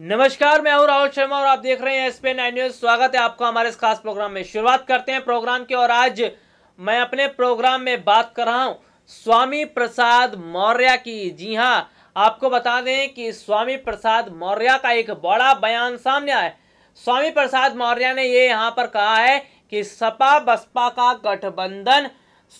नमस्कार, मैं हूँ राहुल शर्मा और आप देख रहे हैं एसपी नाइन न्यूज़ स्वागत है आपका हमारे इस खास प्रोग्राम में। शुरुआत करते हैं प्रोग्राम की और आज मैं अपने प्रोग्राम में बात कर रहा हूँ स्वामी प्रसाद मौर्य की। जी हाँ, आपको बता दें कि स्वामी प्रसाद मौर्य का एक बड़ा बयान सामने आया। स्वामी प्रसाद मौर्य ने ये यहाँ पर कहा है कि सपा बसपा का गठबंधन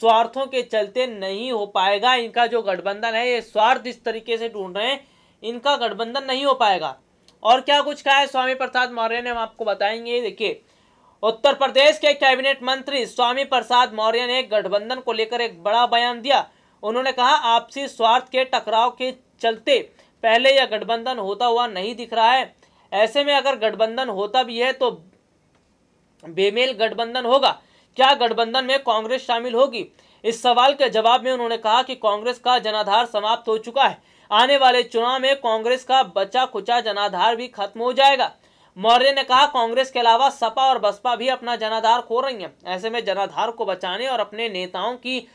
स्वार्थों के चलते नहीं हो पाएगा। इनका जो गठबंधन है, ये स्वार्थ इस तरीके से ढूंढ रहे हैं, इनका गठबंधन नहीं हो पाएगा। और क्या कुछ कहा है स्वामी प्रसाद मौर्य ने? हम आपको बताएँगे। देखिए, उत्तर प्रदेश के कैबिनेट मंत्री स्वामी प्रसाद मौर्य ने गठबंधन को लेकर एक बड़ा बयान दिया। उन्होंने कहा, आपसी स्वार्थ के टकराव के चलते पहले यह गठबंधन होता हुआ नहीं दिख रहा है। ऐसे में अगर गठबंधन होता भी है तो बेमेल गठबंधन होगा। क्या गठबंधन में कांग्रेस शामिल होगी? इस सवाल के जवाब में उन्होंने कहा कि कांग्रेस का जनाधार समाप्त हो चुका है। आने वाले चुनाव में कांग्रेस का बचा खुचा जनाधार भी खत्म हो जाएगा। मौर्य ने कहा, कांग्रेस के अलावा सपा और बसपा भी अपना जनाधार खो रही हैं। ऐसे में जनाधार को बचाने और अपने नेताओं की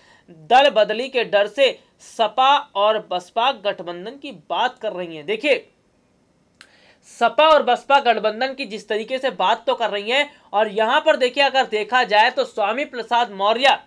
दल बदली के डर से सपा और बसपा गठबंधन की बात कर रही हैं। देखिए, सपा और बसपा गठबंधन की जिस तरीके से बात तो कर रही हैं, और यहाँ पर देखिए, अगर देखा जाए तो स्वामी प्रसाद मौर्य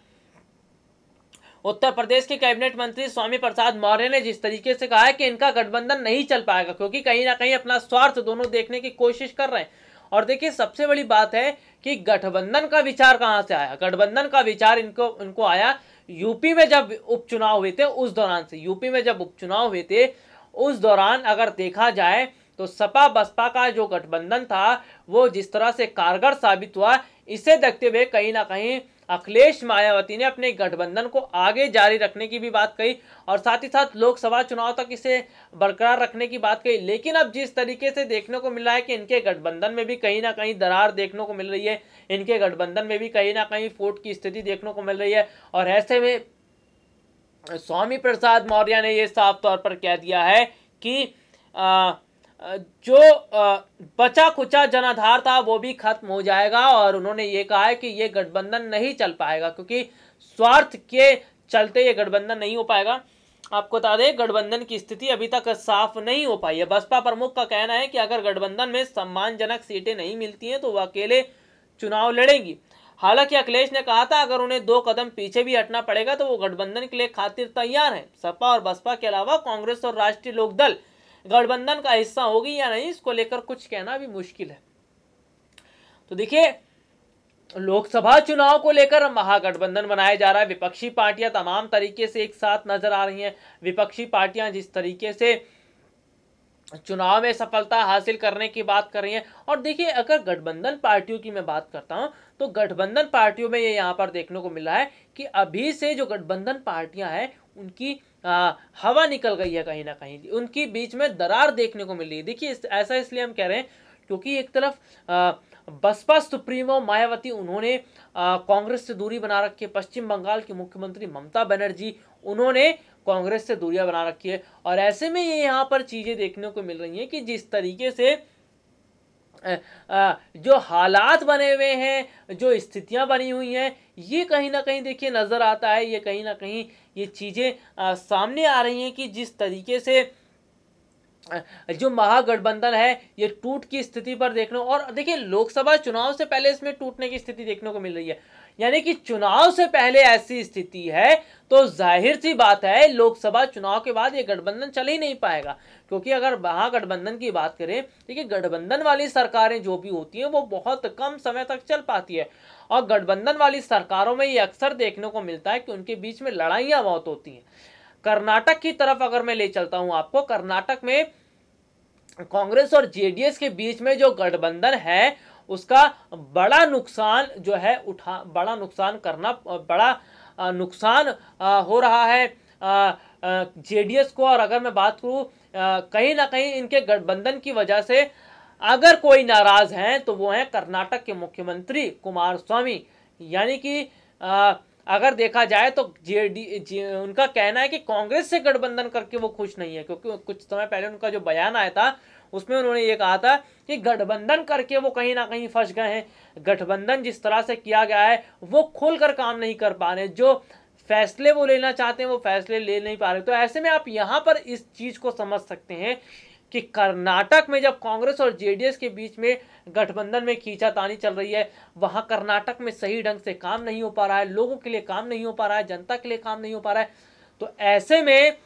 उत्तर प्रदेश के कैबिनेट मंत्री स्वामी प्रसाद मौर्य ने जिस तरीके से कहा है कि इनका गठबंधन नहीं चल पाएगा, क्योंकि कहीं ना कहीं अपना स्वार्थ दोनों देखने की कोशिश कर रहे हैं। और देखिए, सबसे बड़ी बात है कि गठबंधन का विचार कहाँ से आया? गठबंधन का विचार इनको इनको आया यूपी में जब उपचुनाव हुए थे, उस दौरान से। यूपी में जब उपचुनाव हुए थे, उस दौरान अगर देखा जाए तो सपा बसपा का जो गठबंधन था, वो जिस तरह से कारगर साबित हुआ, इसे देखते हुए कहीं ना कहीं अखिलेश मायावती ने अपने गठबंधन को आगे जारी रखने की भी बात कही और साथ ही साथ लोकसभा चुनाव तक इसे बरकरार रखने की बात कही। लेकिन अब जिस तरीके से देखने को मिल रहा है कि इनके गठबंधन में भी कहीं ना कहीं दरार देखने को मिल रही है इनके गठबंधन में भी कहीं ना कहीं फूट की स्थिति देखने को मिल रही है और ऐसे में स्वामी प्रसाद मौर्य ने यह साफ़ तौर पर कह दिया है कि आ, जो बचा खुचा जनाधार था, वो भी खत्म हो जाएगा और उन्होंने ये कहा है कि ये गठबंधन नहीं चल पाएगा क्योंकि स्वार्थ के चलते ये गठबंधन नहीं हो पाएगा। आपको बता दें, गठबंधन की स्थिति अभी तक साफ़ नहीं हो पाई है। बसपा प्रमुख का कहना है कि अगर गठबंधन में सम्मानजनक सीटें नहीं मिलती हैं तो वह अकेले चुनाव लड़ेंगी। हालाँकि अखिलेश ने कहा था, अगर उन्हें दो कदम पीछे भी हटना पड़ेगा तो वो गठबंधन के लिए खातिर तैयार हैं। सपा और बसपा के अलावा कांग्रेस और राष्ट्रीय लोकदल गठबंधन का हिस्सा होगी या नहीं, इसको लेकर कुछ कहना भी मुश्किल है। तो देखिए, लोकसभा चुनाव को लेकर महागठबंधन बनाया जा रहा है। विपक्षी पार्टियाँ तमाम तरीके से एक साथ नज़र आ रही हैं। विपक्षी पार्टियाँ जिस तरीके से चुनाव में सफलता हासिल करने की बात कर रही हैं। और देखिए, अगर गठबंधन पार्टियों की मैं बात करता हूँ तो गठबंधन पार्टियों में ये यहाँ पर देखने को मिल है कि अभी से जो गठबंधन पार्टियाँ हैं, उनकी आ, हवा निकल गई है कहीं ना कहीं। उनकी बीच में दरार देखने को मिल। देखिए ऐसा इसलिए हम कह रहे हैं क्योंकि एक तरफ़ आ, बसपा सुप्रीमो मायावती उन्होंने कांग्रेस से दूरी बना रखी है। पश्चिम बंगाल की मुख्यमंत्री ममता बनर्जी उन्होंने कांग्रेस से दूरियाँ बना रखी है। और ऐसे में ये यहाँ पर चीज़ें देखने को मिल रही हैं कि जिस तरीके से जो हालात बने हुए हैं, जो स्थितियाँ बनी हुई हैं, ये कहीं ना कहीं देखिए नज़र आता है, ये कहीं ना कहीं ये चीज़ें सामने आ रही हैं कि जिस तरीके से जो महागठबंधन है, ये टूट की स्थिति पर देखने और देखिए, लोकसभा चुनाव से पहले इसमें टूटने की स्थिति देखने को मिल रही है। यानी कि चुनाव से पहले ऐसी स्थिति है तो ज़ाहिर सी बात है, लोकसभा चुनाव के बाद ये गठबंधन चल ही नहीं पाएगा। क्योंकि अगर महागठबंधन की बात करें, देखिए, गठबंधन वाली सरकारें जो भी होती हैं, वो बहुत कम समय तक चल पाती है। और गठबंधन वाली सरकारों में ये अक्सर देखने को मिलता है कि उनके बीच में लड़ाइयाँ बहुत होती हैं। कर्नाटक की तरफ़ अगर मैं ले चलता हूँ आपको, कर्नाटक में कांग्रेस और जेडीएस के बीच में जो गठबंधन है, उसका बड़ा नुकसान जो है उठा, बड़ा नुकसान करना, बड़ा नुकसान हो रहा है। जेडीएस को और अगर मैं बात करूँ कहीं ना कहीं इनके गठबंधन की वजह से अगर कोई नाराज़ हैं तो वो हैं कर्नाटक के मुख्यमंत्री कुमार स्वामी यानी कि अगर देखा जाए तो जे उनका कहना है कि कांग्रेस से गठबंधन करके वो खुश नहीं है, क्योंकि कुछ समय पहले उनका जो बयान आया था, उसमें उन्होंने ये कहा था कि गठबंधन करके वो कहीं ना कहीं फंस गए हैं। गठबंधन जिस तरह से किया गया है, वो खुलकर काम नहीं कर पा रहे जो फैसले वो लेना चाहते हैं, वो फैसले ले नहीं पा रहे। तो ऐसे में आप यहाँ पर इस चीज़ को समझ सकते हैं कि कर्नाटक में जब कांग्रेस और जेडीएस के बीच में गठबंधन में खींचातानी चल रही है वहाँ कर्नाटक में सही ढंग से काम नहीं हो पा रहा है लोगों के लिए काम नहीं हो पा रहा है जनता के लिए काम नहीं हो पा रहा है तो ऐसे में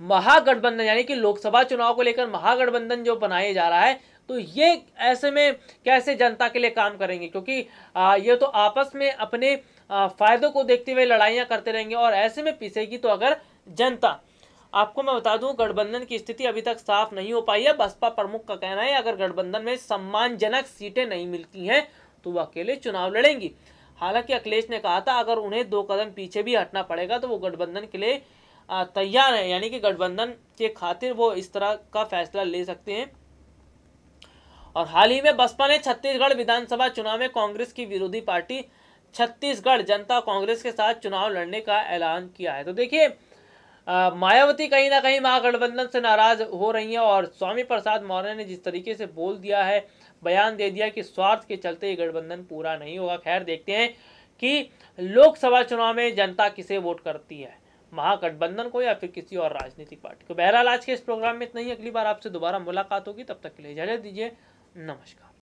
महागठबंधन यानी कि लोकसभा चुनाव को लेकर महागठबंधन जो बनाया जा रहा है तो ये ऐसे में कैसे जनता के लिए काम करेंगे? क्योंकि आ, ये तो आपस में अपने फायदों को देखते हुए लड़ाइयाँ करते रहेंगे और ऐसे में पीसेगी तो अगर जनता। आपको मैं बता दूँ, गठबंधन की स्थिति अभी तक साफ़ नहीं हो पाई है। बसपा प्रमुख का कहना है, अगर गठबंधन में सम्मानजनक सीटें नहीं मिलती हैं तो वो अकेले चुनाव लड़ेंगी। हालाँकि अखिलेश ने कहा था, अगर उन्हें दो कदम पीछे भी हटना पड़ेगा तो वो गठबंधन के लिए तैयार है। यानी कि गठबंधन के खातिर वो इस तरह का फैसला ले सकते हैं। और हाल ही में बसपा ने छत्तीसगढ़ विधानसभा चुनाव में कांग्रेस की विरोधी पार्टी छत्तीसगढ़ जनता कांग्रेस के साथ चुनाव लड़ने का ऐलान किया है। तो देखिए मायावती कहीं ना कहीं महागठबंधन से नाराज़ हो रही हैं और स्वामी प्रसाद मौर्य ने जिस तरीके से बोल दिया है, बयान दे दिया कि स्वार्थ के चलते ये गठबंधन पूरा नहीं होगा। खैर, देखते हैं कि लोकसभा चुनाव में जनता किसे वोट करती है? महागठबंधन को या फिर किसी और राजनीतिक पार्टी को? बहरहाल, आज के इस प्रोग्राम में इतना ही। अगली बार आपसे दोबारा मुलाकात होगी। तब तक के लिए इजाज़त दीजिए। नमस्कार।